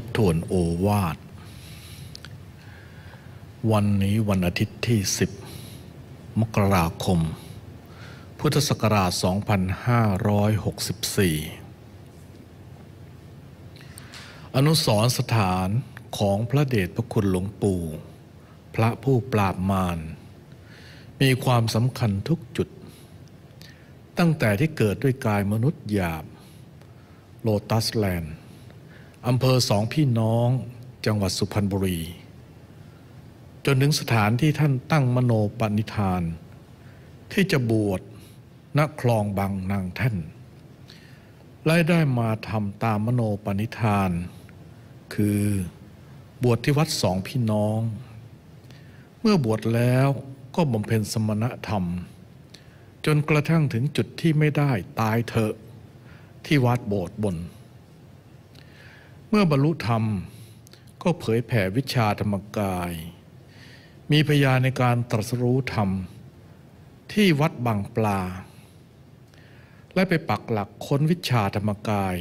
บทวนโอวาท วันนี้วันอาทิตย์ที่ 10 มกราคม พุทธศักราช 2564 อนุสรสถานของพระเดชพระคุณหลวงปู่ พระผู้ปราบมาร มีความสำคัญทุกจุด ตั้งแต่ที่เกิดด้วยกายมนุษย์หยาบ โลตัสแลนด์ อำเภอสองพี่น้องจังหวัดสุพรรณบุรี จนถึงสถานที่ท่านตั้งมโนปณิธาน ที่จะบวชณคลองบางนางแท่นและได้มาทำตามมโนปณิธาน คือบวชที่วัดสองพี่น้อง เมื่อบวชแล้วก็บำเพ็ญสมณธรรม จนกระทั่งถึงจุดที่ไม่ได้ตายเถอะ ที่วัดโบสถ์บน เมื่อบรรลุธรรมก็เผยแผ่วิชาธรรมกาย มีพยานในการตรัสรู้ธรรม ที่วัดบางปลา และไปปักหลักค้นวิชาธรรมกาย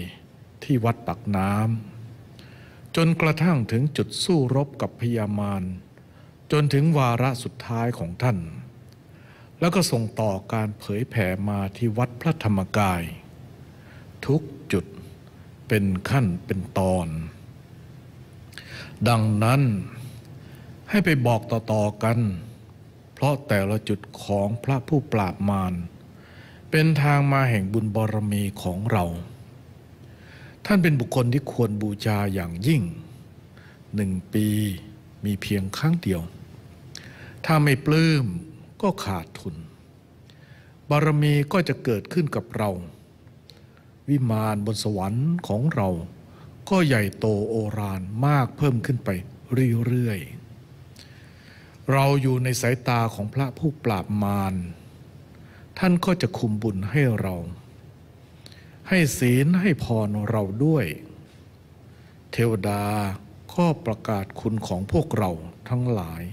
ที่วัดปักน้ำจนกระทั่งถึงจุดสู้รบกับพยามารจนถึงวาระสุดท้ายของท่าน แล้วก็ส่งต่อการเผยแผ่มาที่วัดพระธรรมกาย ทุกจุด เป็นขั้นเป็นตอน ดังนั้นให้ไปบอกต่อๆกัน เพราะแต่ละจุดของพระผู้ปราบมารเป็นทางมาแห่งบุญบารมีของเรา ท่านเป็นบุคคลที่ควรบูชาอย่างยิ่งหนึ่งปีมีเพียงครั้งเดียว ถ้าไม่ปลื้มก็ขาดทุน บารมีก็จะเกิดขึ้นกับเรา วิมานบนสวรรค์ของเรา ก็ใหญ่โตโอรานมากเพิ่มขึ้นไปเรื่อยๆ เราอยู่ในสายตาของพระผู้ปราบมาร ท่านก็จะคุมบุญให้เรา ให้ศีลให้พรเราด้วย เทวดาก็ประกาศคุณของพวกเราทั้งหลาย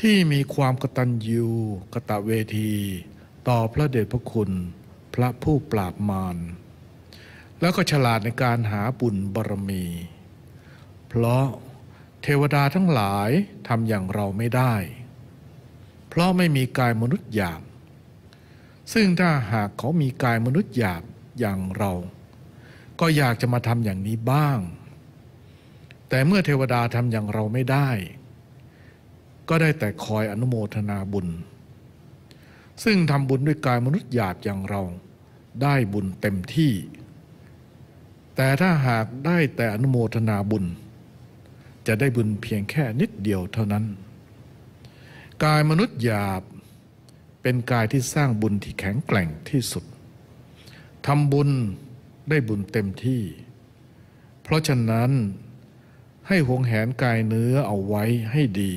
ที่มีความกตัญญูกะตะเวที ต่อพระเดชพระคุณ พระผู้ปราบมาร แล้วก็ฉลาดในการหาบุญบารมี เพราะเทวดาทั้งหลายทำอย่างเราไม่ได้ เพราะไม่มีกายมนุษย์หยาบ ซึ่งถ้าหากเขามีกายมนุษย์หยาบอย่างเรา ก็อยากจะมาทำอย่างนี้บ้าง แต่เมื่อเทวดาทำอย่างเราไม่ได้ ก็ได้แต่คอยอนุโมทนาบุญ ซึ่งทำบุญด้วยกายมนุษย์หยาบอย่างเราได้บุญเต็มที่ แต่ถ้าหากได้แต่อนุโมทนาบุญ จะได้บุญเพียงแค่นิดเดียวเท่านั้น กายมนุษย์หยาบเป็นกายที่สร้างบุญที่แข็งแกร่งที่สุดทำบุญได้บุญเต็มที่ เพราะฉะนั้นให้หวงแหนกายเนื้อเอาไว้ให้ดี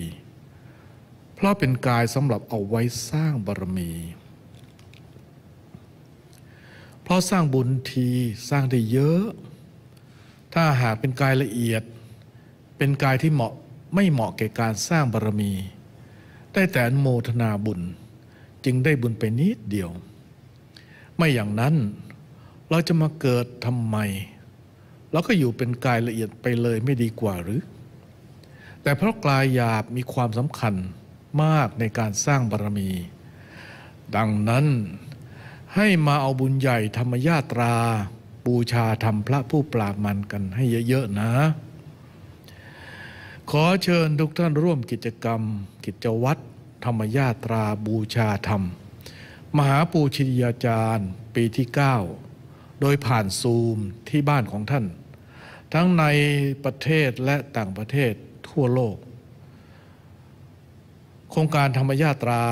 ราะเป็นกายสำหรับเอาไว้สร้างบารมี เพราะสร้างบุญทีสร้างได้เยอะ ถ้าหากเป็นกายละเอียด เป็นกายที่เหมาะไม่เหมาะแก่การสร้างบารมี ได้แต่อนโมทนาบุญจึงได้บุญไปนิดเดียว ไม่อย่างนั้นเราจะมาเกิดทำไมเราก็อยู่เป็นกายละเอียดไปเลยไม่ดีกว่าหรือ แต่เพราะกายหยาบมีความสำคัญ มากในการสร้างบารมี ดังนั้นให้มาเอาบุญใหญ่ธรรมญาตราบูชาธรรมพระผู้ปราบมันกันให้เยอะๆนะ ขอเชิญทุกท่านร่วมกิจกรรม กิจวัตรธรรมญาตราบูชาธรรม มหาปูชิยาจารย์ปีที่ 9 โดยผ่านซูมที่บ้านของท่าน ทั้งในประเทศและต่างประเทศทั่วโลก โครงการธรรมญาตรา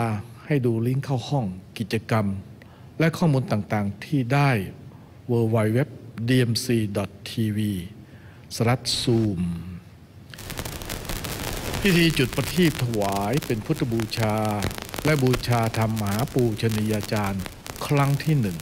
ให้ดูลิงก์เข้าห้องกิจกรรม และข้อมูลต่างๆที่ได้ w w w d m c t v สลัดซูมพิธีจุดประทีปถวายเป็นพุทธบูชา และบูชาธรรมมหาปูชนียาจารย์ ครั้งที่หนึ่ง